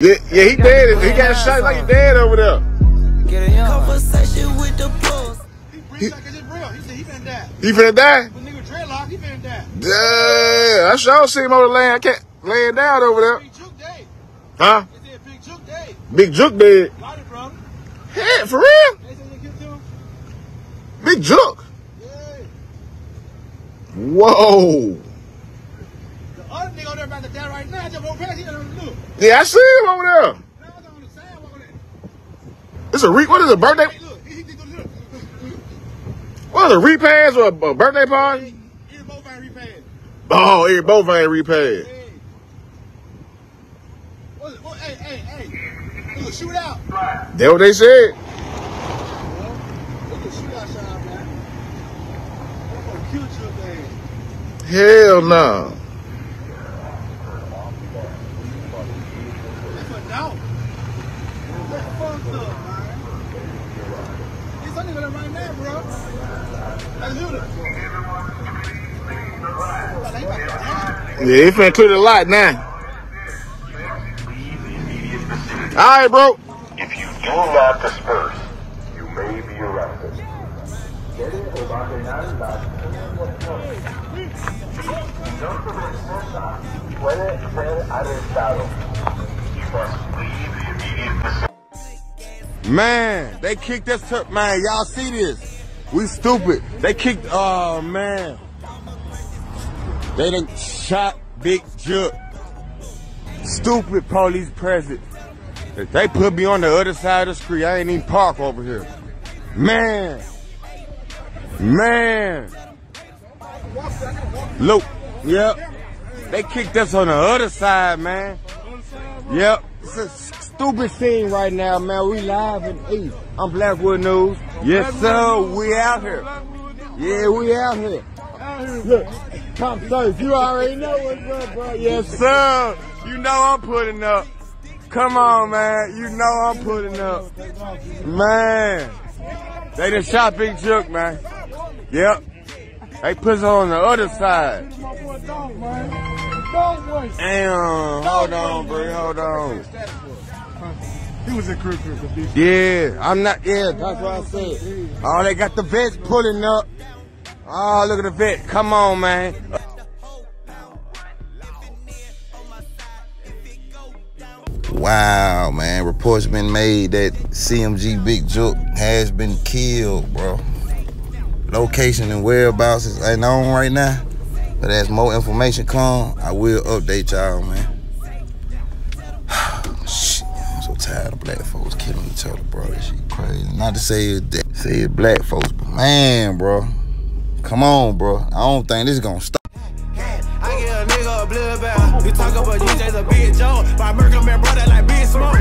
Yeah, yeah, he dead. He got shot like he dead over there. Get a conversation with the boss. He like it's real. He said he finna die. He finna die? But nigga dreadlock, he finna die. Yeah, I sure see him on the land. I can't laying down over there. Big Jook Day. Huh? Big Jook Day. Big Jook dead. Got it, brother. Hey, for real? They said they killed him. Big Jook. Yeah. Whoa. The other nigga over there about to die right now. I just wrote past. He don't look. Yeah, I see him over there. It's on the sidewalk. there. It's a re- what is it, a birthday? Hey, look. He, he, he, look. What is it, a repass or a, a birthday party? He both ain't repaid. Oh, here both ain't repaid. Hey. What, what, hey, hey, hey. Look, shoot out. That what they said. Look at shoot out shot, man. I'm gonna kill Jook Day. Hell no. That's a doubt. That's fucked up, man. It's something gonna right now, bro. That's Luda. But they about to die. Yeah, he finna clear the lot now. All right, bro. If you do not disperse, you may be arrested. Puede ser arrestado. You must leave the immediate vicinity. Man, they kicked us to, man, y'all see this? We stupid. They kicked, oh man. They done shot Big Jook. Stupid police present. If they put me on the other side of the street, I ain't even park over here. Man. Man. Look, yep. They kicked us on the other side, man. Yep. Stupid scene right now, man. We live in East. I'm Blackwood News. Yes, sir. We out here. Yeah, we out here. Look, Tom Service, you already know what's up, bro. Yes, sir. You know I'm putting up. Come on, man. You know I'm putting up. Man. They done shot Big Jook, man. Yep. They put us on the other side. Damn. Hold on, bro. Hold on. He was in crew crew. Yeah, I'm not. Yeah, that's what I said. Oh, they got the vets pulling up. Oh, look at the vet. Come on, man. Wow, man. Reports been made that CMG Big Jook has been killed, bro. Location and whereabouts is unknown right now. But as more information come, I will update y'all, man. Tired of black folks killing each other, bro. This shit crazy. Not to say it's that, say it's black folks, but man, bro. Come on, bro. I don't think this is gonna stop. I get a nigga a blood bath. You talk about DJ's a big joke. My Merkel man brother like big smoke.